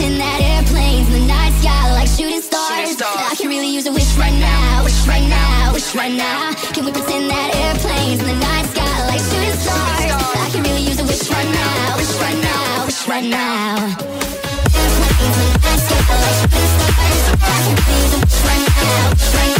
in that airplane's in the night sky like shooting stars. shooting stars. I can really use a wish right now, wish right now, wish right now. Can we pretend that airplanes in the night sky like shooting stars? Shooting stars. I can really use a wish right now, wish right now, wish right now. Airplanes in the night sky like shooting stars. I can really use a wish right now, wish right now.